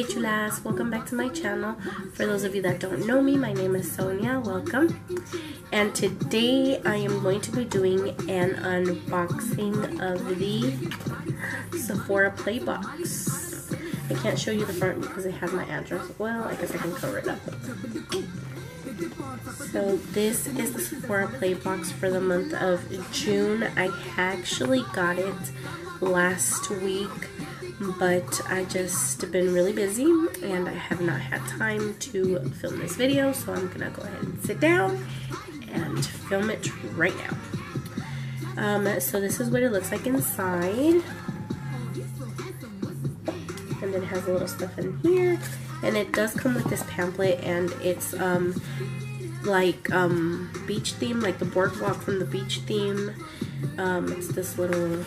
Hey chulas, welcome back to my channel. For those of you that don't know me, my name is Sonia, welcome. And today I am going to be doing an unboxing of the Sephora Play Box. I can't show you the front because it has my address. Well, I guess I can cover it up. So this is the Sephora Play Box for the month of June. I actually got it last week but I just have been really busy and I have not had time to film this video so I'm gonna go ahead and sit down and film it right now. Um, so this is what it looks like inside. And then it has a little stuff in here. And it does come with this pamphlet and it's um, like um, beach theme like the boardwalk from the beach theme. Um, it's this little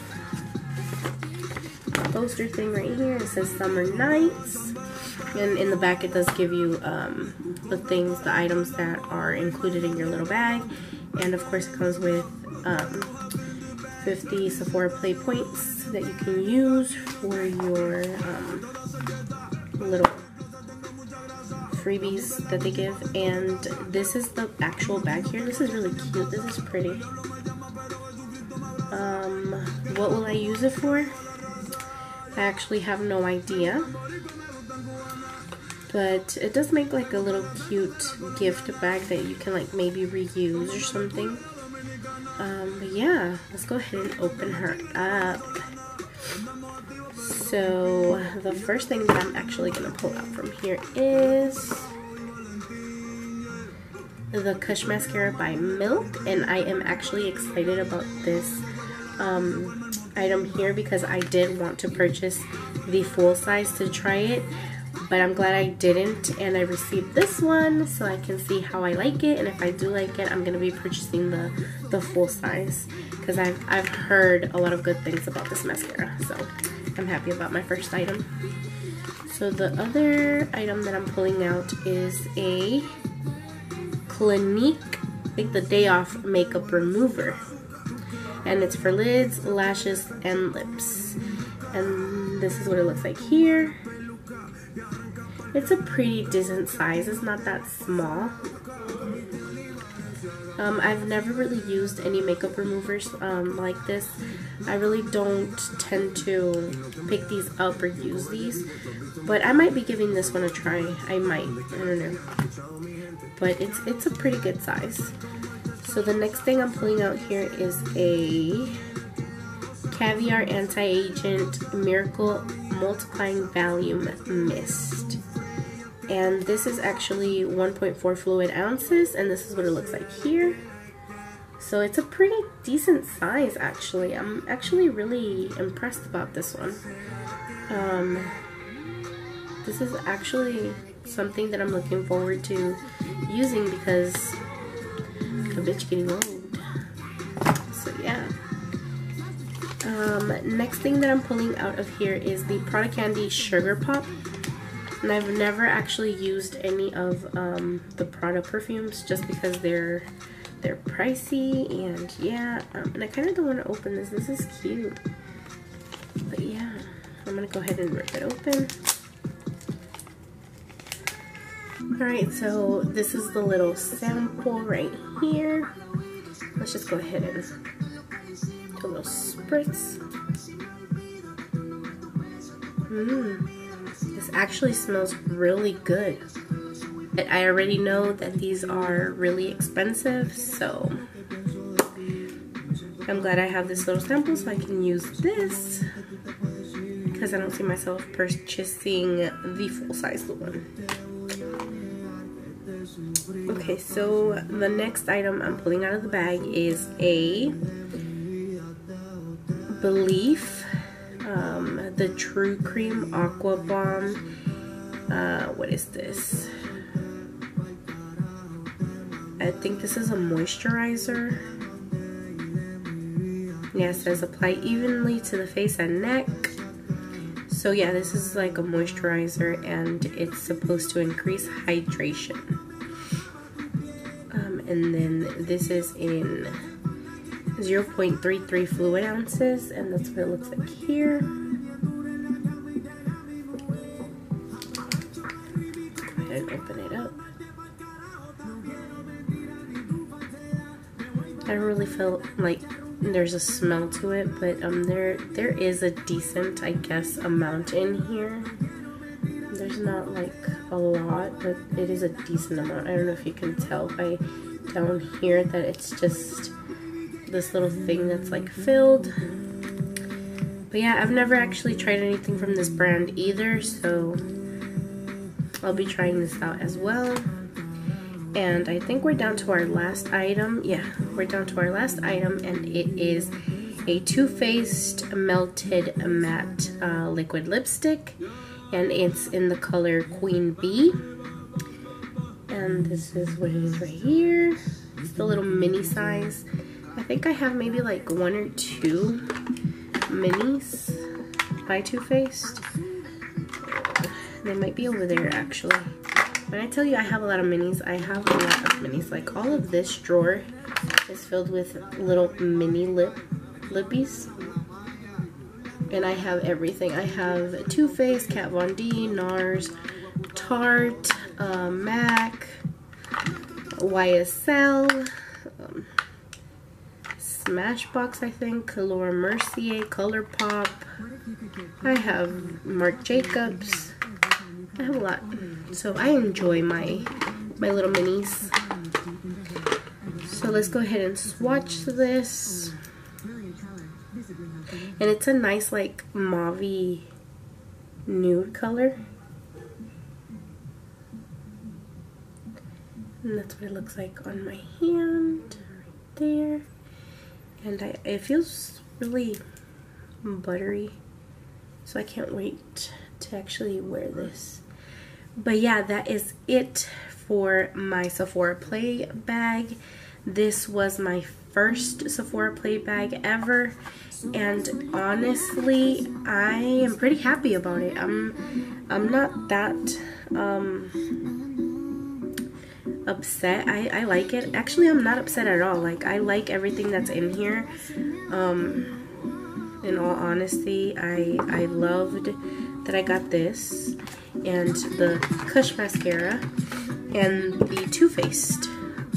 poster thing right here. It says Summer Nights. And in the back it does give you um, the things, the items that are included in your little bag. And of course it comes with um, 50 Sephora Play points that you can use for your um, little freebies that they give. And this is the actual bag here. This is really cute. This is pretty. Um, what will I use it for? I actually have no idea. But it does make like a little cute gift bag that you can like maybe reuse or something. Um, but yeah, let's go ahead and open her up. So the first thing that I'm actually going to pull out from here is the Kush Mascara by Milk. And I am actually excited about this um, item here because I did want to purchase the full size to try it but I'm glad I didn't and I received this one so I can see how I like it. And if I do like it I'm gonna be purchasing the the full size because I've, I've heard a lot of good things about this mascara. So I'm happy about my first item. So the other item that I'm pulling out is a Clinique I think the day off makeup remover and it's for lids, lashes, and lips. And this is what it looks like here. It's a pretty decent size. It's not that small. Um, I've never really used any makeup removers um, like this. I really don't tend to pick these up or use these. But I might be giving this one a try. I might. I don't know. But it's, it's a pretty good size. So the next thing I'm pulling out here is a Caviar Anti-Aging Miracle Multiplying Volume Mist. And this is actually 1.4 fluid ounces, and this is what it looks like here. So it's a pretty decent size, actually. I'm actually really impressed about this one. Um, this is actually something that I'm looking forward to using because a bitch getting old. So yeah. Um, next thing that I'm pulling out of here is the Prada Candy Sugar Pop. And I've never actually used any of um, the Prada perfumes just because they're they're pricey and yeah. Um, and I kind of don't want to open this. This is cute. But yeah, I'm going to go ahead and rip it open. Alright, so this is the little sample right here. Let's just go ahead and do a little spritz. Mmm, this actually smells really good. I already know that these are really expensive, so I'm glad I have this little sample so I can use this because I don't see myself purchasing the full-size one. Okay, so the next item I'm pulling out of the bag is a belif, um, the True Cream Aqua Bomb. Uh, what is this? I think this is a moisturizer. Yeah, it says apply evenly to the face and neck. So yeah, this is like a moisturizer and it's supposed to increase hydration um, and then this is in 0.33 fluid ounces and that's what it looks like here and open it up. I don't really feel like there's a smell to it, but um, there there is a decent, I guess, amount in here. There's not like a lot, but it is a decent amount. I don't know if you can tell by down here that it's just this little thing that's like filled. But yeah, I've never actually tried anything from this brand either, so I'll be trying this out as well. And I think we're down to our last item. Yeah, we're down to our last item, and it is a Too Faced Melted Matte uh, Liquid Lipstick. And it's in the color Queen Bee. And this is what it is right here. It's the little mini size. I think I have maybe like one or two minis by Too Faced. They might be over there actually. When I tell you I have a lot of minis, I have a lot of minis. Like all of this drawer is filled with little mini lip lippies. And I have everything. I have Too Faced, Kat Von D, NARS, Tarte, uh, MAC, YSL, um, Smashbox, I think, Laura Mercier, ColourPop. I have Marc Jacobs. I have a lot. So I enjoy my my little minis. So let's go ahead and swatch this. And it's a nice like mauve nude color. And that's what it looks like on my hand right there. And I, it feels really buttery. So I can't wait to actually wear this. But yeah, that is it for my Sephora Play bag. This was my first Sephora Play bag ever. And honestly, I am pretty happy about it. I'm I'm not that um upset. I, I like it. Actually, I'm not upset at all. Like, I like everything that's in here. Um, in all honesty, I, I loved that I got this and the Kush Mascara and the Too Faced.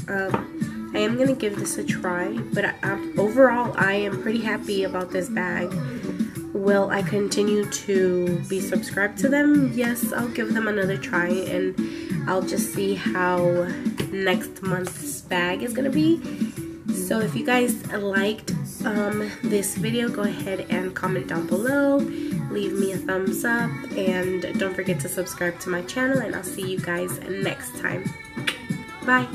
Um, I am going to give this a try, but I, I, overall I am pretty happy about this bag. Will I continue to be subscribed to them? Yes, I'll give them another try and I'll just see how next month's bag is going to be. So if you guys liked um, this video, go ahead and comment down below. Leave me a thumbs up and don't forget to subscribe to my channel and I'll see you guys next time. Bye.